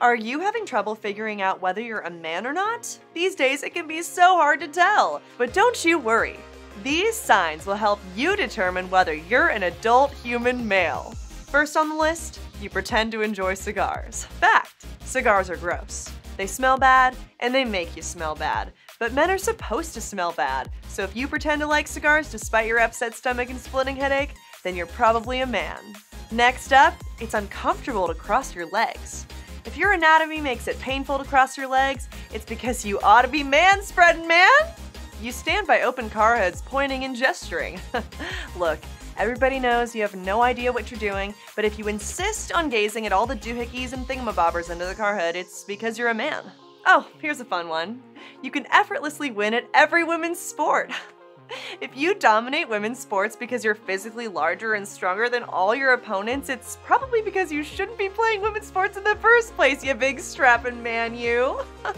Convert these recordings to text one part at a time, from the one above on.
Are you having trouble figuring out whether you're a man or not? These days it can be so hard to tell. But don't you worry. These signs will help you determine whether you're an adult human male. First on the list, you pretend to enjoy cigars. Fact, cigars are gross. They smell bad, and they make you smell bad. But men are supposed to smell bad, so if you pretend to like cigars despite your upset stomach and splitting headache, then you're probably a man. Next up, it's uncomfortable to cross your legs. If your anatomy makes it painful to cross your legs, it's because you ought to be man spreading, man! You stand by open car hoods, pointing and gesturing. Look, everybody knows you have no idea what you're doing, but if you insist on gazing at all the doohickeys and thingamabobbers under the car hood, it's because you're a man. Oh, here's a fun one. You can effortlessly win at every women's sport. If you dominate women's sports because you're physically larger and stronger than all your opponents, it's probably because you shouldn't be playing women's sports in the first place, you big strapping man, you.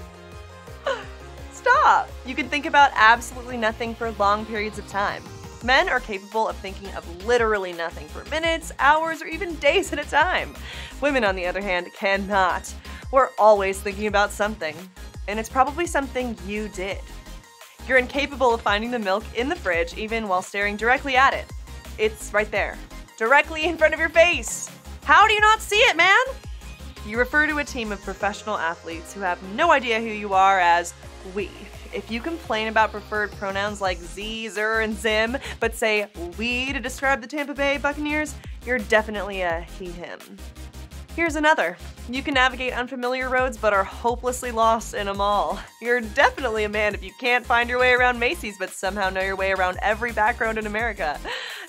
Stop! You can think about absolutely nothing for long periods of time. Men are capable of thinking of literally nothing for minutes, hours, or even days at a time. Women, on the other hand, cannot. We're always thinking about something. And it's probably something you did. You're incapable of finding the milk in the fridge even while staring directly at it. It's right there, directly in front of your face. How do you not see it, man? You refer to a team of professional athletes who have no idea who you are as we. If you complain about preferred pronouns like Z, Zer, and Zim, but say we to describe the Tampa Bay Buccaneers, you're definitely a he, him. Here's another. You can navigate unfamiliar roads but are hopelessly lost in a mall. You're definitely a man if you can't find your way around Macy's but somehow know your way around every back road in America.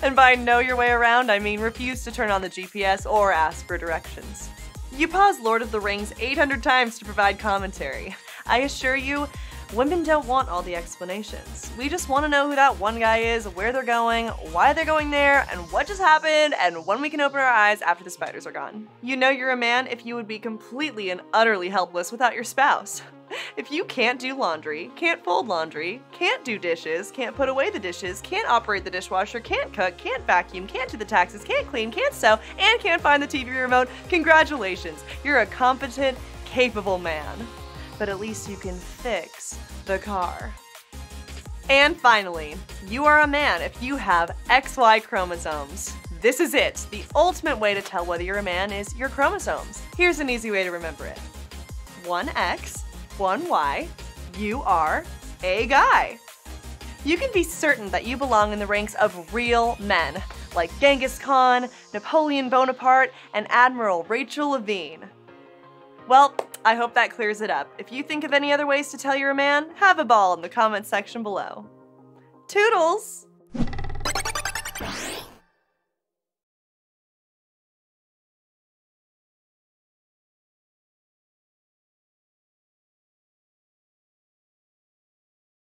And by know your way around, I mean refuse to turn on the GPS or ask for directions. You pause Lord of the Rings 800 times to provide commentary. I assure you, Women don't want all the explanations. We just want to know who that one guy is, where they're going, why they're going there, and what just happened, and when we can open our eyes after the spiders are gone. You know you're a man if you would be completely and utterly helpless without your spouse. If you can't do laundry, can't fold laundry, can't do dishes, can't put away the dishes, can't operate the dishwasher, can't cook, can't vacuum, can't do the taxes, can't clean, can't sew, and can't find the TV remote, congratulations, you're a competent, capable man but at least you can fix the car. And finally, you are a man if you have XY chromosomes. This is it. The ultimate way to tell whether you're a man is your chromosomes. Here's an easy way to remember it. One X, one Y, you are a guy. You can be certain that you belong in the ranks of real men, like Genghis Khan, Napoleon Bonaparte, and Admiral Rachel Levine. Well, I hope that clears it up. If you think of any other ways to tell you're a man, have a ball in the comments section below. Toodles!